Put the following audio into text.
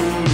soon.